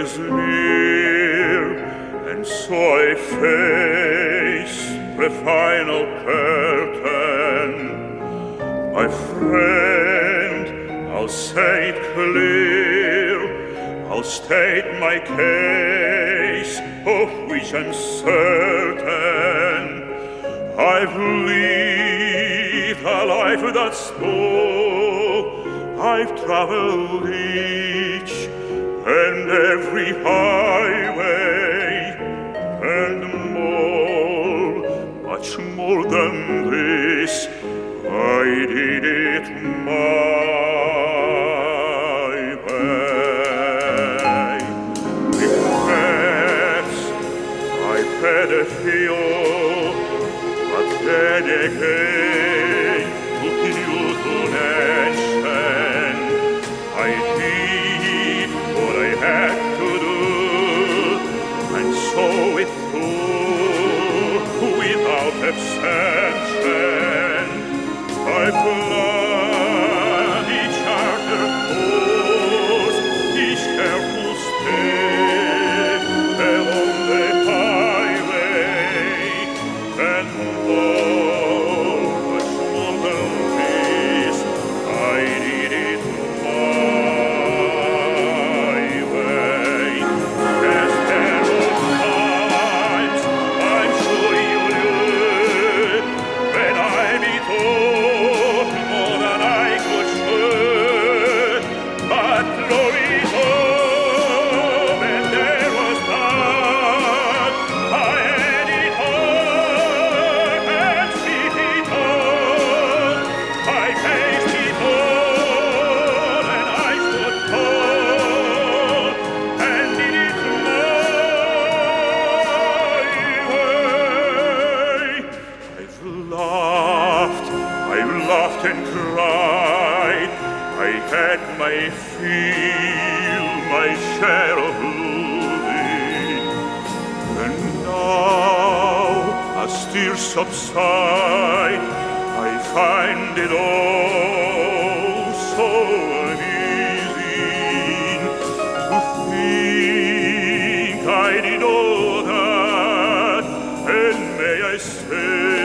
is near, and so I face the final curtain. My friend, I'll say it clear, I'll state my case, of which I'm certain. I've lived a life that's full, I've traveled and every highway and more, much more than this, I did it my way. Regrets I had a few, but then again. And so it through without abstention. had my fill, my share of loving, and now as tears subside, I find it all so easy to think I did all that, and may I say.